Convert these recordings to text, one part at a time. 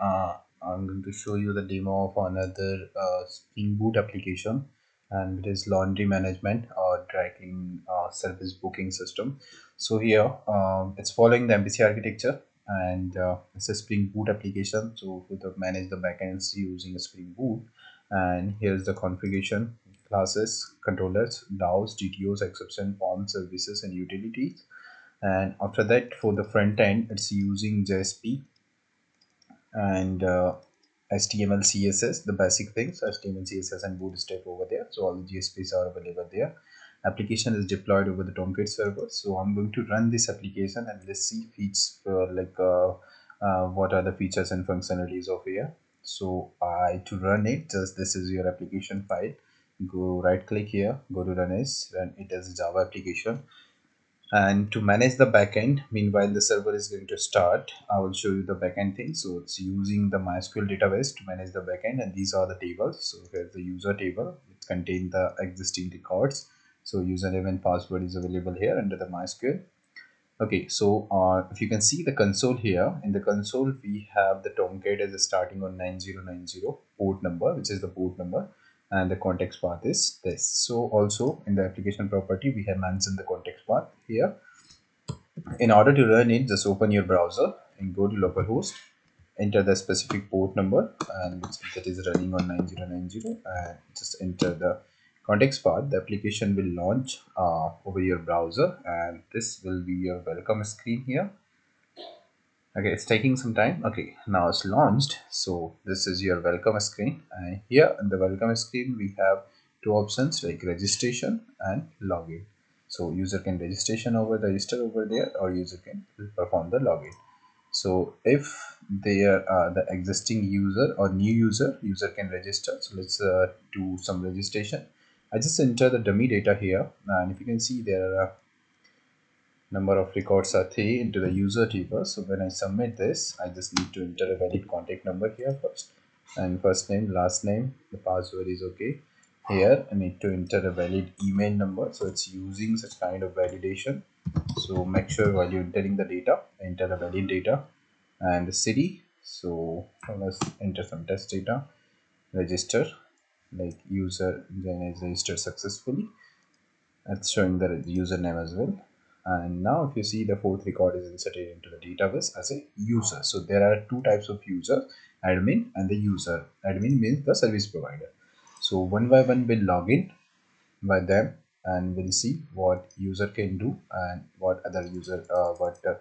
uh, I'm going to show you the demo of another uh, Spring Boot application and it is laundry management or tracking uh, service booking system. So here um, it's following the MVC architecture and uh, it's a Spring Boot application. So we to manage the backends using a Spring Boot and here's the configuration classes, controllers, DAOs, DTOs, exception, forms, services and utilities. And after that for the front end, it's using JSP and uh, HTML, CSS, the basic things, HTML, CSS, and Bootstrap over there. So all the JSPs are available there. Application is deployed over the Tomcat server. So I'm going to run this application and let's see features uh, like uh, uh, what are the features and functionalities of here. So I to run it, just this is your application file. Go right click here, go to run as run it as a Java application and to manage the backend meanwhile the server is going to start. I will show you the backend thing. So it's using the mysql database to manage the backend and these are the tables. So here's the user table. It contains the existing records. So username and password is available here under the mysql. Okay so uh, if you can see the console here in the console we have the tomcat as starting on 9090 port number which is the port number and the context path is this. So also in the application property we have mentioned the context path here. In order to run it just open your browser and go to localhost enter the specific port number and that is running on 9090 and just enter the context path. The application will launch uh, over your browser and this will be your welcome screen here okay it's taking some time. Okay now it's launched. So this is your welcome screen. And here in the welcome screen we have two options like registration and login. So user can registration over register over there or user can perform the login. So if they are the existing user or new user user can register. So let's uh, do some registration. I just enter the dummy data here. And if you can see there are number of records are 3 into the user table. So when I submit this I just need to enter a valid contact number here first. And first name last name the password is okay. Here I need to enter a valid email number. So it's using such kind of validation. So make sure while you're entering the data enter a valid data and the city. So let's enter some test data. Register like user then is registered successfully. That's showing the username as well and now if you see the fourth record is inserted into the database as a user. So there are two types of users admin and the user. Admin means the service provider. So one by one we'll log in by them and we'll see what user can do and what other user uh, what uh,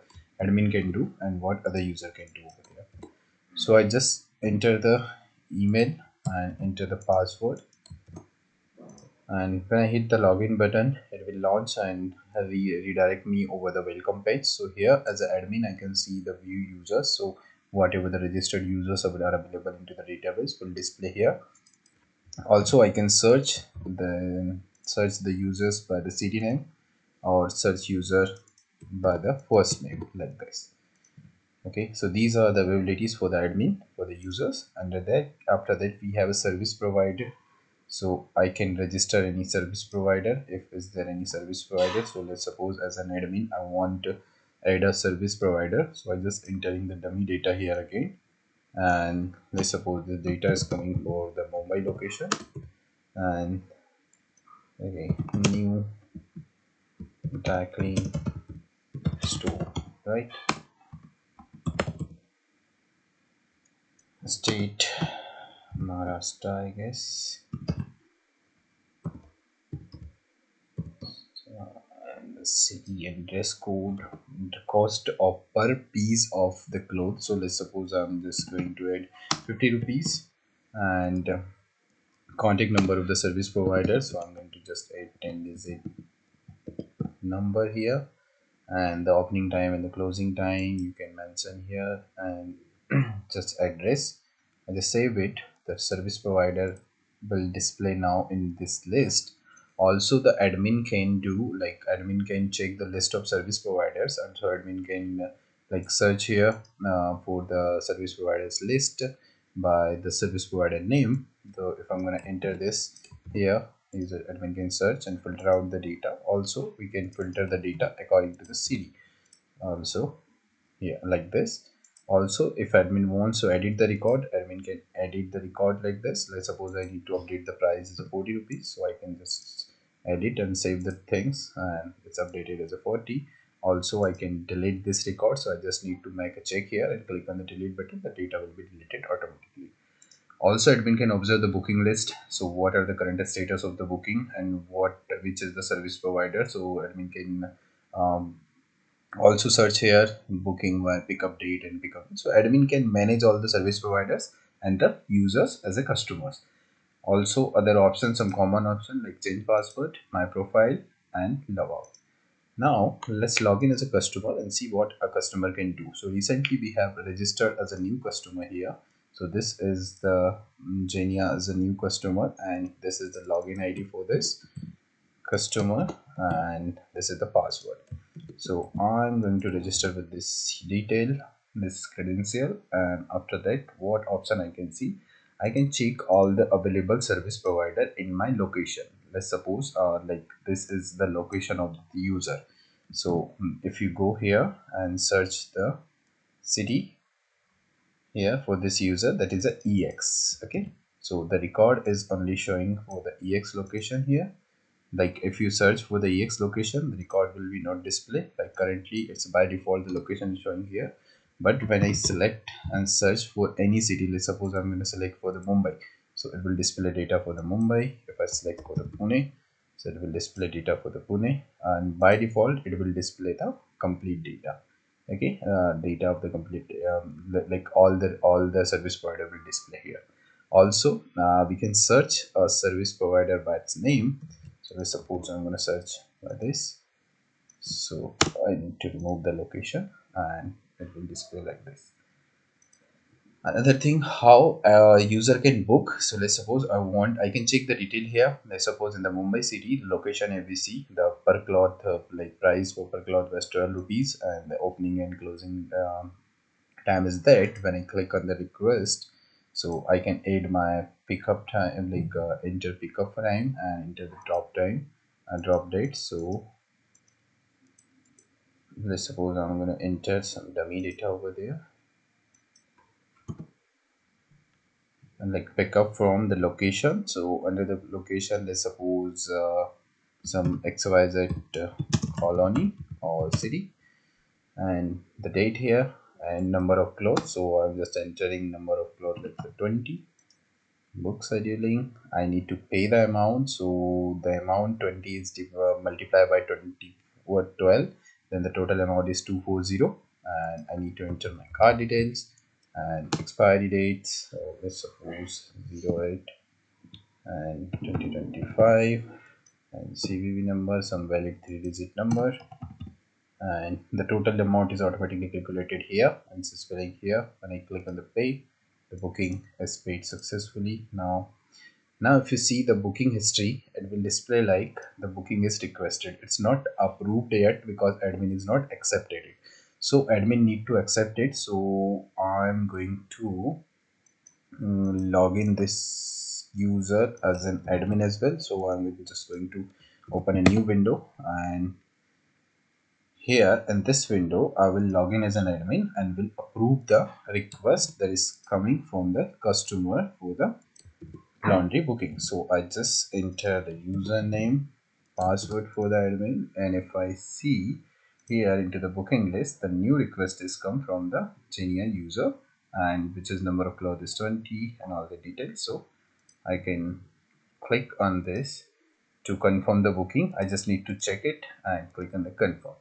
admin can do and what other user can do over there. So i just enter the email and enter the password and when I hit the login button it will launch and re redirect me over the welcome page. So here as an admin I can see the view users. So whatever the registered users are available into the database will display here. Also I can search the search the users by the city name or search user by the first name like this. Okay so these are the availabilities for the admin for the users. Under that after that we have a service provider so i can register any service provider if is there any service provider. So let's suppose as an admin i want to add a service provider. So i just entering the dummy data here again. And let's suppose the data is coming for the mumbai location. And okay new tackling store right? State Maharashtra I guess city and dress code the cost of per piece of the clothes. So let's suppose i'm just going to add 50 rupees and contact number of the service provider. So i'm going to just add 10 digit number here and the opening time and the closing time you can mention here and just address. And just save it. The service provider will display now in this list also the admin can do like admin can check the list of service providers and so admin can uh, like search here uh, for the service providers list by the service provider name. So if i'm going to enter this here user admin can search and filter out the data. Also we can filter the data according to the city also yeah like this. Also if admin wants to edit the record admin can edit the record like this. Let's suppose i need to update the price a 40 rupees so i can just edit and save the things and it's updated as a 40 also i can delete this record so i just need to make a check here and click on the delete button. The data will be deleted automatically. Also admin can observe the booking list. So what are the current status of the booking and what which is the service provider? So admin can um, also search here booking by pickup date and pickup. So admin can manage all the service providers and the users as a customers also other options some common option like change password my profile and log out now let's log in as a customer and see what a customer can do. So recently we have registered as a new customer here. So this is the mm, Genia as a new customer and this is the login ID for this customer and this is the password. So I'm going to register with this detail this credential and after that what option I can see I can check all the available service provider in my location. Let's suppose uh, like this is the location of the user. So mm, if you go here and search the city here for this user that is a ex okay? So the record is only showing for the ex location here. Like if you search for the ex location the record will be not display like currently it's by default the location is showing here but when i select and search for any city let's suppose i'm going to select for the mumbai. So it will display data for the mumbai. If i select for the pune so it will display data for the pune. And by default it will display the complete data. Okay uh, data of the complete um, like all the all the service provider will display here. Also uh, we can search a service provider by its name. So let's suppose i'm going to search by this. So i need to remove the location and it will display like this. Another thing how a user can book. So let's suppose i want i can check the detail here. Let's suppose in the mumbai city the location abc the per cloth uh, like price for per cloth was 12 rupees and the opening and closing um, time is that when i click on the request. So i can add my pickup time like uh, enter pickup time and enter the drop time and drop date. So let's suppose i'm going to enter some dummy data over there. And like pick up from the location. So under the location let's suppose uh, some xyz uh, colony or city. And the date here and number of clothes. So i'm just entering number of clothes let's say 20 book scheduling i need to pay the amount. So the amount 20 is uh, multiplied by 20 or 12 then the total amount is 240 and i need to enter my card details and expiry dates. So let's suppose 08 and 2025 and CVV number some valid three digit number. And the total amount is automatically calculated here and it's displaying here. When I click on the pay the booking is paid successfully. Now now if you see the booking history it will display like the booking is requested. It's not approved yet because admin is not accepted it. So admin need to accept it. So i'm going to um, log in this user as an admin as well. So i'm just going to open a new window and here in this window i will log in as an admin and will approve the request that is coming from the customer for the laundry booking. So i just enter the username password for the admin and if i see here into the booking list the new request is come from the Genia user and which is number of clothes is 20 and all the details. So I can click on this to confirm the booking. I just need to check it and click on the confirm.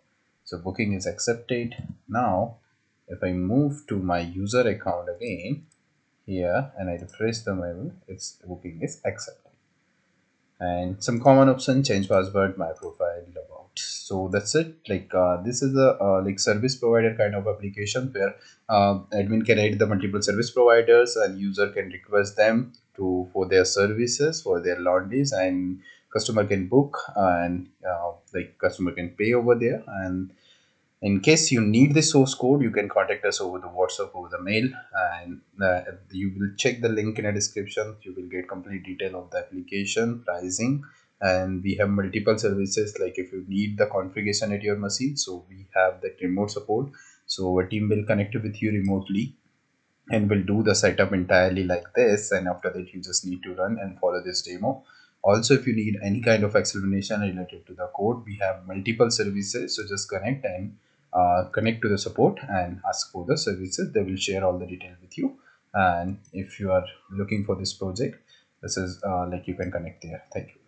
So booking is accepted. Now if I move to my user account again here and I refresh the mail its booking is accepted. And some common option change password my profile so that's it. Like uh, this is a uh, like service provider kind of application where uh, admin can add the multiple service providers and user can request them to for their services for their laundries and customer can book and uh, like customer can pay over there. And in case you need the source code you can contact us over the whatsapp over the mail and uh, you will check the link in the description. You will get complete detail of the application pricing and we have multiple services like if you need the configuration at your machine so we have the remote support. So our team will connect with you remotely and we'll do the setup entirely like this and after that you just need to run and follow this demo. Also if you need any kind of explanation related to the code we have multiple services so just connect and uh, connect to the support and ask for the services they will share all the detail with you. And if you are looking for this project this is uh, like you can connect there. Thank you